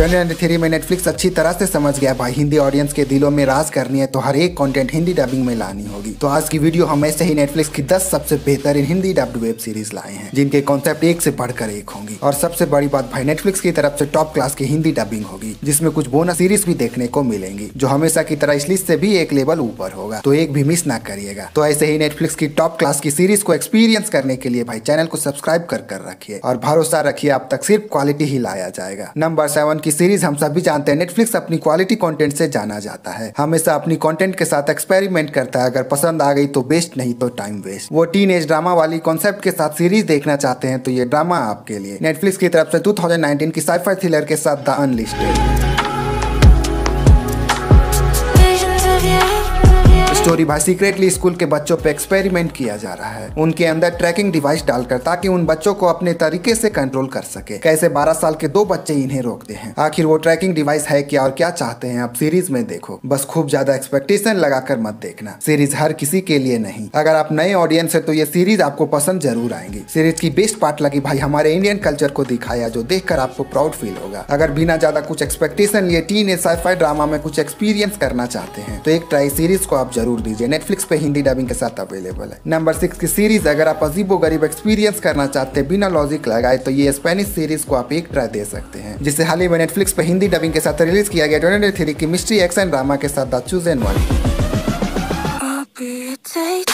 Twenty three में Netflix अच्छी तरह से समझ गया भाई। हिंदी ऑडियंस के दिलों में राज करनी है तो हर एक कंटेंट हिंदी डबिंग में लानी होगी। तो आज की वीडियो हम ऐसे ही नेटफ्लिक्स की 10 सबसे बेहतरीन हिंदी डब्ड वेब सीरीज़ लाए हैं, जिनके कॉन्सेप्ट एक से बढ़कर एक होंगी। और सबसे बड़ी बात भाई नेटफ्लिक्स की तरफ़ से टॉप क्लास की हिंदी डबिंग होगी, जिसमें कुछ बोनस सीरीज़ भी देखने को मिलेंगी, जो हमेशा की तरह इस लिस्ट से भी एक लेवल ऊपर होगा। तो एक भी मिस ना करिएगा। तो ऐसे ही नेटफ्लिक्स की टॉप क्लास की सीरीज़ को एक्सपीरियंस करने के लिए भाई चैनल को सब्सक्राइब कर कर रखिए। और भरोसा रखिए आप तक सिर्फ़ क्वालिटी ही लाया जाएगा। नंबर सेवन की सीरीज़ हम सभी जानते हैं नेटफ्लिक्स अपनी क्वालिटी कंटेंट से जाना जाता है। हमेशा अपनी कंटेंट के साथ एक्सपेरिमेंट करता है। अगर पसंद आ गई तो बेस्ट नहीं तो टाइम वेस्ट वो टीन एज ड्रामा वाली कॉन्सेप्ट के साथ सीरीज़ देखना चाहते हैं तो ये ड्रामा आपके लिए। नेटफ्लिक्स की तरफ़ से 2019 की साइफर थ्रिलर के साथ द अनलिस्टेड स्टोरी भाई सीक्रेटली स्कूल के बच्चों पे एक्सपेरिमेंट किया जा रहा है। उनके अंदर ट्रैकिंग डिवाइस डालकर ताकि उन बच्चों को अपने तरीके से कंट्रोल कर सके। कैसे 12 साल के दो बच्चे इन्हें रोकते हैं? आखिर वो ट्रैकिंग डिवाइस है क्या और क्या चाहते हैं? आप सीरीज़ में देखो। बस खूब ज़्यादा एक्सपेक्टेशन लगाकर मत देखना। सीरीज़ हर किसी के लिए नहीं। अगर आप नए ऑडियंस है तो ये सीरीज़ आपको पसंद ज़रूर आएँगी। सीरीज़ की बेस्ट पार्ट लगी भाई हमारे इंडियन कल्चर को दिखाया, जो देखकर आपको प्राउड फील होगा। अगर बिना ज़्यादा कुछ एक्सपेक्टेशन लिए टीन साइफाई ड्रामा में कुछ एक्सपीरियंस करना चाहते हैं तो एक ट्राई सीरीज़ को आप ज़रूर दीजिए नेटफ्लिक्स पे हिंदी डबिंग के साथ अवेलेबल है नंबर सिक्स की सीरीज़ अगर आप अजीबो गरीब एक्सपीरियंस करना चाहते हैं बिना लॉजिक लगाए तो ये स्पेनिश सीरीज़ को आप एक ट्राई दे सकते हैं, जिसे हाल ही में नेटफ्लिक्स पे हिंदी डबिंग के साथ रिलीज़ किया गया ट्वेंटी थ्री की मिस्ट्री एक्शन ड्रामा के साथ the one I'll be irritating.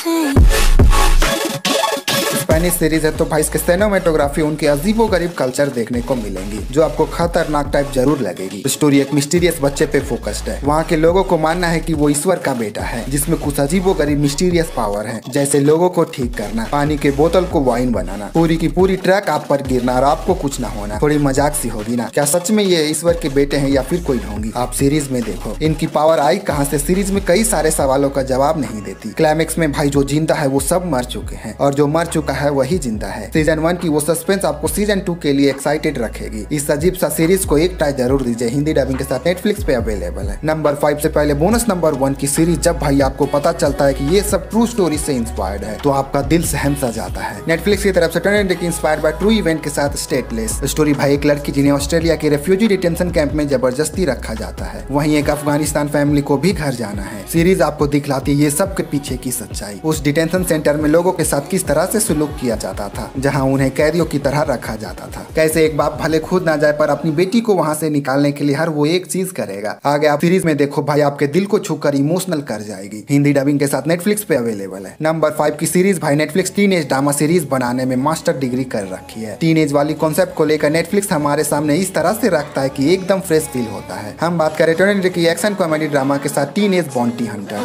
Spanish series है तो भाई इसके सिनेमेटोग्राफी उनके अजीबो गरीब कल्चर देखने को मिलेंगी, जो आपको खतरनाक टाइप ज़रूर लगेगी। स्टोरी एक मिस्टीरियस बच्चे पे फोकस्ड है। वहाँ के लोगों को मानना है की वो ईश्वर का बेटा है, जिसमें कुछ अजीबो गरीब मिस्टीरियस पावर है, जैसे लोगो को ठीक करना, पानी के बोतल को वाइन बनाना, पूरी की पूरी ट्रक आप पर गिरना और आपको कुछ ना होना। थोड़ी मज़ाक सी होगी ना? क्या सच में ये ईश्वर के बेटे हैं या फिर कोई होंगी? आप सीरीज़ में देखो। इनकी पावर आई कहाँ से? सीरीज़ में कई सारे सवालों का जवाब नहीं देती। क्लाइमेक्स में भाई जो ज़िंदा है, वो सब मर चुके हैं, और जो मर चुका है वही ज़िंदा है। सीज़न वन की वो सस्पेंस आपको सीज़न टू के लिए एक्साइटेड रखेगी। इस अजीब सा सीरीज़ को एक ट्राई ज़रूर दीजिए। हिंदी डबिंग के साथ नेटफ्लिक्स पे अवेलेबल है। नंबर फाइव से पहले बोनस नंबर वन की सीरीज़ जब भाई आपको पता चलता है कि ये सब ट्रू स्टोरी से इंस्पायर्ड है तो आपका दिल सहम सा जाता है। नेटफ्लिक्स की तरफ़ से की इंस्पायर्ड बाय ट्रू इवेंट के साथ स्टेटलेस स्टोरी भाई एक लड़की जिन्हें ऑस्ट्रेलिया के रेफ्यूजी डिटेंशन कैंप में ज़बरदस्ती रखा जाता है। वहीं एक अफ़गानिस्तान फैमिली को भी घर जाना है। सीरीज़ आपको दिखलाती है ये सब के पीछे की सच्चाई। उस डिटेंशन सेंटर में लोगों के साथ किस तरह से सुलूक किया जाता था, जहाँ उन्हें कैदियों की तरह रखा जाता था। कैसे एक बाप भले खुद ना जाए, पर अपनी बेटी को वहाँ से निकालने के लिए हर वो एक चीज़ करेगा। आगे आप सीरीज़ में देखो, भाई आपके दिल को छूकर इमोशनल कर जाएगी। हिंदी डबिंग के साथ नेटफ्लिक्स पे अवेलेबल है। नंबर फाइव की सीरीज़ भाई Netflix teen age drama series बनाने में मास्टर डिग्री कर रखी है। टीन एज वाली कॉन्सेप्ट को लेकर नेटफ्लिक्स हमारे सामने इस तरह से रखता है की एकदम फ्रेश फील होता है। हम बात करें ट्वेंटी की एक्शन कॉमेडी ड्रामा के साथ teen age bounty hunter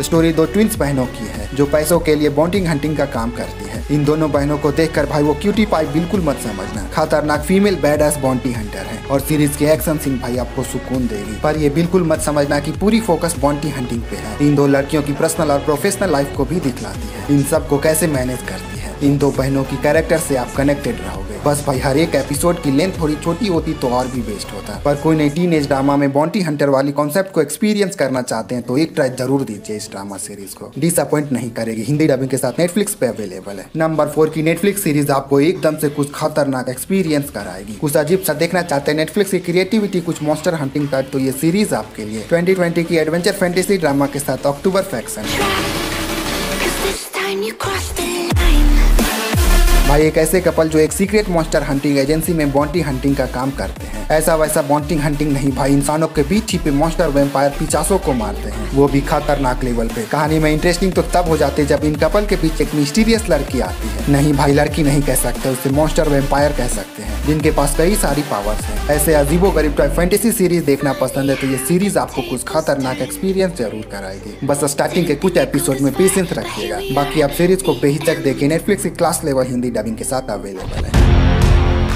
story दो ट्विंस बहनों की है, जो पैसों के लिए बॉन्डिंग हंटिंग का काम करती है। इन दोनों बहनों को देखकर भाई वो क्यूटी पाई बिल्कुल मत समझना। खतरनाक female badass bounty hunter है और सीरीज़ के एक्शन सीन भाई आपको सुकून देगी। पर ये बिल्कुल मत समझना की पूरी फोकस बॉन्टी हंटिंग पे है। इन दो लड़कियों की पर्सनल और प्रोफेशनल लाइफ को भी दिखलाती है। इन सबको कैसे मैनेज करती है? इन दो बहनों की कैरेक्टर से आप कनेक्टेड रहोगे। बस भाई, हर एक एपिसोड की लेंथ थोड़ी छोटी होती तो और भी बेस्ट होता। पर कोई नई टीन एज ड्रामा में बॉन्टी हंटर वाली कॉन्सेप्ट को एक्सपीरियंस करना चाहते हैं तो एक ट्राई ज़रूर दीजिए इस ड्रामा सीरीज़ को। डिसअपॉइंट नहीं करेगी। हिंदी डबिंग के साथ नेटफ्लिक्स पे अवेलेबल है। नंबर फोर की नेटफ्लिक्स सीरीज़ आपको एकदम से कुछ खतरनाक एक्सपीरियंस कराएगी। कुछ अजीब सा देखना चाहते हैं नेटफ्लिक्स की क्रिएटिविटी कुछ मॉन्स्टर हंटिंग टाइप तो ये सीरीज़ आपके लिए। 2020 की एडवेंचर फैंटेसी ड्रामा के साथ अक्टूबर फैक्शन भाई, एक ऐसे कपल जो एक सीक्रेट मॉन्स्टर हंटिंग एजेंसी में बॉन्टी हंटिंग का काम करते हैं। ऐसा वैसा बॉन्टिंग हंटिंग नहीं भाई, इंसानों के बीच छिपे मॉन्स्टर वेम्पायर पिचासों को मारते हैं। वो भी खतरनाक लेवल पे। कहानी में इंटरेस्टिंग तो तब हो जाते जब इन कपल के बीच एक मिस्टीरियस लड़की आती है। नहीं भाई, लड़की नहीं कह सकते, उसे मॉन्स्टर वेम्पायर कह सकते हैं, जिनके पास कई सारी पावर्स हैं। ऐसे अजीबो गरीब टाइप फैंटेसी सीरीज़ देखना पसंद है तो ये सीरीज़ आपको कुछ खतरनाक एक्सपीरियंस ज़रूर कराएगी। बस स्टार्टिंग के कुछ एपिसोड में पेशेंस रखिएगा। बाकी आप सीरीज़ को बेहिचक देखिए Netflix class level Hindi dubbing के साथ अवेलेबल है।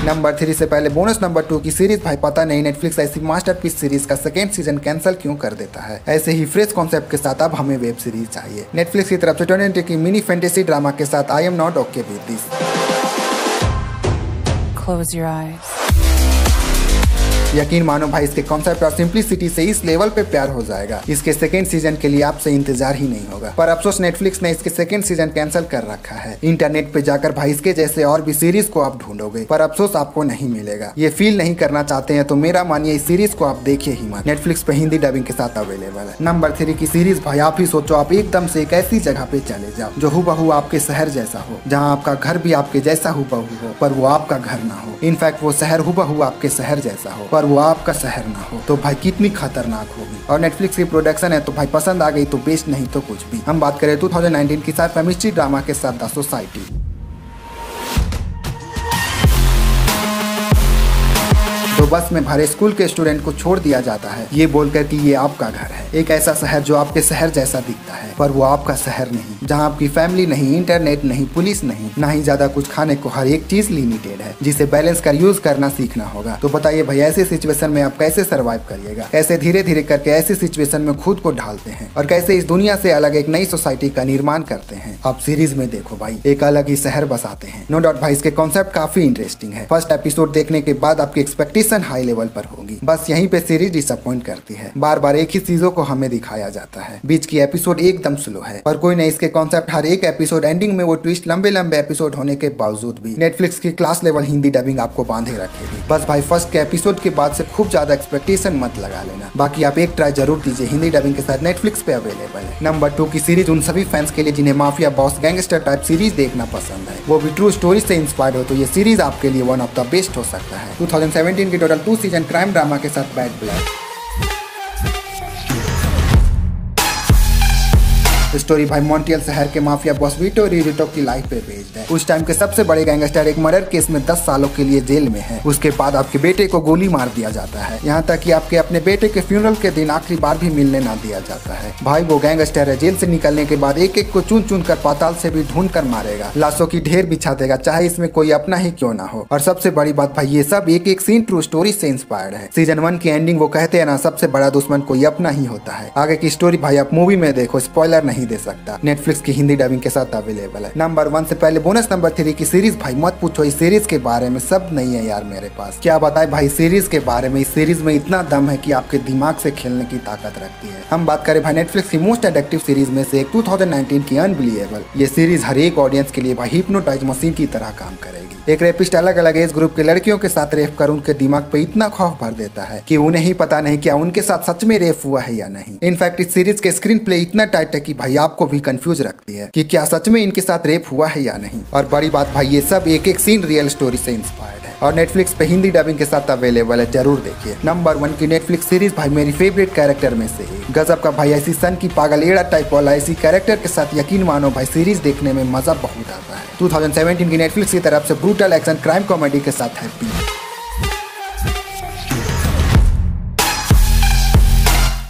नंबर थ्री से पहले बोनस नंबर टू की सीरीज़ भाई, पता नहीं नेटफ्लिक्स ऐसी मास्टरपीस सीरीज़ का सेकेंड सीज़न कैंसिल क्यों कर देता है? ऐसे ही फ्रेश कॉन्सेप्ट के साथ अब हमें वेब सीरीज़ चाहिए। नेटफ्लिक्स की तरफ़ से ट्वेंटी की मिनी फैंटेसी ड्रामा के साथ I am not okay with this Close your eyes. यकीन मानो भाई, इसके कॉन्सेप्ट और सिंप्लिसिटी से इस लेवल पे प्यार हो जाएगा। इसके सेकेंड सीज़न के लिए आपसे इंतज़ार ही नहीं होगा। पर अफसोस नेटफ्लिक्स ने इसके सेकेंड सीज़न कैंसिल कर रखा है। इंटरनेट पे जाकर भाई, इसके जैसे और भी सीरीज़ को आप ढूंढोगे। पर अफसोस आपको नहीं मिलेगा। ये फील नहीं करना चाहते हैं तो मेरा मानिए, इस सीरीज़ को आप देखिए ही मत। नेटफ्लिक्स पे हिंदी डबिंग के साथ अवेलेबल है। नंबर थ्री की सीरीज़ भाई, आप ही सोचो, आप एकदम से एक ऐसी जगह पे चले जाओ, जो हु आपके शहर जैसा हो, जहाँ आपका घर भी आपके जैसा हु हो, पर वो आपका घर ना हो। इनफैक्ट वो शहर हु आपके शहर जैसा हो, पर वो आपका शहर ना हो तो भाई कितनी खतरनाक होगी। और नेटफ्लिक्स की प्रोडक्शन है तो भाई पसंद आ गई तो बेस्ट, नहीं तो कुछ भी। हम बात करें 2019 की साथ केमिस्ट्री ड्रामा के साथ द सोसाइटी तो बस में भरे स्कूल के स्टूडेंट को छोड़ दिया जाता है। ये बोलकर कि ये आपका घर है। एक ऐसा शहर जो आपके शहर जैसा दिखता है, पर वो आपका शहर नहीं, जहाँ आपकी फैमिली नहीं, इंटरनेट नहीं, पुलिस नहीं, ना ही ज़्यादा कुछ खाने को हर एक चीज़ लिमिटेड है, जिसे बैलेंस कर यूज़ करना सीखना होगा। तो बताइए भाई, ऐसे सिचुएशन में आप कैसे सर्वाइव करिएगा? कैसे धीरे धीरे करके ऐसे सिचुएशन में खुद को ढालते हैं? और कैसे इस दुनिया से अलग एक नई सोसाइटी का निर्माण करते हैं? आप सीरीज़ में देखो भाई, एक अलग ही शहर बसाते हैं। नो डाउट भाई, इसके कॉन्सेप्ट काफ़ी इंटरेस्टिंग है। फ़र्स्ट एपिसोड देखने के बाद आपकी एक्सपेक्टेशन हाई लेवल पर होगी। बस यहीं पे सीरीज़ डिसअपॉइंट करती है। बार बार एक ही चीज़ों को हमें दिखाया जाता है। बीच की एपिसोड एकदम स्लो है। पर कोई नहीं, इसके कॉन्सेप्ट हर एक एपिसोड एंडिंग में वो ट्विस्ट लंबे लंबे एपिसोड होने के बावजूद भी नेटफ्लिक्स की क्लास लेवल हिंदी डबिंग आपको बांधे रखेगी। बस भाई फ़र्स्ट के एपिसोड के बाद से खूब ज़्यादा एक्सपेक्टेशन मत लगा लेना। बाकी आप एक ट्राई ज़रूर दीजिए हिंदी डबिंग के साथ नेटफ्लिक्स पे अवेलेबल है। नंबर टू की सीरीज़ उन सभी फैंस के लिए जिन्हें mafia boss gangster type series देखना पसंद है। वो भी ट्रू स्टोरी से इंस्पायर हो तो ये सीरीज़ आपके लिए वन ऑफ़ द बेस्ट हो सकता है। 2017 की total two season crime drama के साथ बैड ब्लड स्टोरी भाई मॉन्टियल शहर के माफिया बॉस विटो रिटो की लाइफ पे बेस्ड है उस टाइम के सबसे बड़े गैंगस्टर एक मर्डर केस में 10 सालों के लिए जेल में है। उसके बाद आपके बेटे को गोली मार दिया जाता है। यहाँ तक कि आपके अपने बेटे के फ्यूनरल के दिन आखिरी बार भी मिलने ना दिया जाता है। भाई वो गैंगस्टर है, जेल से निकलने के बाद एक एक को चुन चुन कर पाताल से भी ढूंढ कर मारेगा। लाशों की ढेर बिछा देगा, चाहे इसमें कोई अपना ही क्यों ना हो। और सबसे बड़ी बात भाई, ये सब एक एक सीन ट्रू स्टोरी से इंस्पायर्ड है। सीज़न वन की एंडिंग वो कहते हैं ना, सबसे बड़ा दुश्मन कोई अपना ही होता है। आगे की स्टोरी भाई, आप मूवी में देखो स्पॉइलर नहीं दे सकता। नेटफ्लिक्स की हिंदी डबिंग के साथ अवेलेबल है। नंबर वन से पहले बोनस नंबर थ्री की सीरीज़ भाई मत पूछो, इस सीरीज़ के बारे में सब नहीं है यार मेरे पास। क्या बताए भाई सीरीज़ के बारे में, इस सीरीज़ में इतना दम है की आपके दिमाग से खेलने की ताकत रखती है। हम बात करें भाई नेटफ्लिक्स की मोस्ट एडेक्टिव सीरीज़ में से 2019 की अनबिलीवेबल ये सीरीज़ हर एक ऑडियंस के लिए भाई हिप्नोटाइज मशीन की तरह काम करेगी। एक रेपिस्ट अलग अलग एज ग्रुप के लड़कियों के साथ रेप कर उनके दिमाग पे इतना खौफ भर देता है कि उन्हें ही पता नहीं क्या उनके साथ सच में रेप हुआ है या नहीं। इनफैक्ट इस सीरीज़ के स्क्रीन प्ले इतना टाइट है कि भाई आपको भी कंफ्यूज रखती है कि क्या सच में इनके साथ रेप हुआ है या नहीं। और बड़ी बात भाई, ये सब एक एक सीन रियल स्टोरी से इंस्पायर्ड है। और नेटफ्लिक्स पे हिंदी डबिंग के साथ अवेलेबल है, ज़रूर देखिए। नंबर वन की नेटफ्लिक्स सीरीज़ भाई, मेरी फेवरेट कैरेक्टर में से एक। गजब का भाई, ऐसी सन की पागल, एड़ा टाइप वाला, ऐसी कैरेक्टर के साथ यकीन मानो भाई सीरीज़ देखने में मज़ा बहुत आता है। 2017 की नेटफ्लिक्स की तरफ़ से ब्रूटल एक्शन क्राइम कॉमेडी के साथ हैप्पी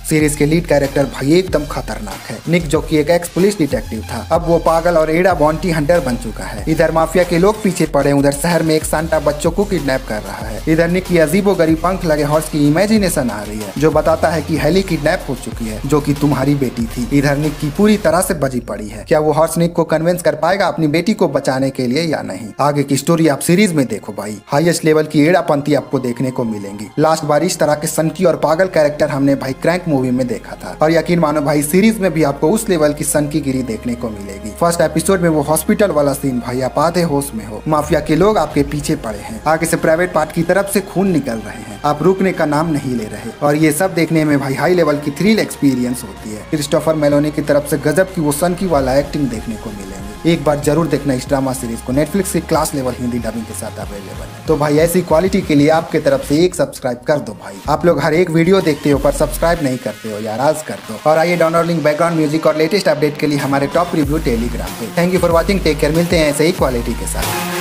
सीरीज़ के लीड कैरेक्टर भाई एकदम खतरनाक है। निक जो की एक एक्स पुलिस डिटेक्टिव था। अब वो पागल और एड़ा बॉन्टी हंटर बन चुका है। इधर माफिया के लोग पीछे पड़े, उधर शहर में एक सांता बच्चों को किडनैप कर रहा है। इधर निक की अजीबो गरीब पंख लगे हॉर्स की इमेजिनेशन आ रही है, जो बताता है की हेली किडनैप हो चुकी है, जो की तुम्हारी बेटी थी। इधर निक की पूरी तरह से बजी पड़ी है। क्या वो हॉर्स निक को कन्विंस कर पाएगा अपनी बेटी को बचाने के लिए या नहीं? आगे की स्टोरी आप सीरीज़ में देखो भाई। हाईएस्ट लेवल की एड़ा एड़ापंथी आपको देखने को मिलेंगी। लास्ट बार इस तरह के सनकी और पागल कैरेक्टर हमने भाई क्रैंक मूवी में देखा था। और यकीन मानो भाई सीरीज़ में भी आपको उस लेवल की सन की गिरी देखने को मिलेगी। फ़र्स्ट एपिसोड में वो हॉस्पिटल वाला सीन भाई, आप आधे होश में हो। माफिया के लोग आपके पीछे पड़े हैं। आगे से प्राइवेट पार्ट की तरफ़ से खून निकल रहे हैं। आप रुकने का नाम नहीं ले रहे। और ये सब देखने में भाई हाई लेवल की थ्रिल एक्सपीरियंस होती है। क्रिस्टोफर मेलोनी की तरफ़ से गजब की वो सन की वाला एक्टिंग देखने को मिलेगी एक बार ज़रूर देखना इस ड्रामा सीरीज़ को। नेटफ्लिक्स की क्लास लेवल हिंदी डबिंग के साथ अवेलेबल है। तो भाई, ऐसी क्वालिटी के लिए आपके तरफ़ से एक सब्सक्राइब कर दो भाई। आप लोग हर एक वीडियो देखते हो, पर सब्सक्राइब नहीं करते हो, यार, आज कर दो। और आइए डाउनलोड लिंक बैकग्राउंड म्यूज़िक और लेटेस्ट अपडेट के लिए हमारे टॉप रिव्यू टेलीग्राम पे। Thank you for watching take care मिलते हैं ऐसे ही क्वालिटी के साथ।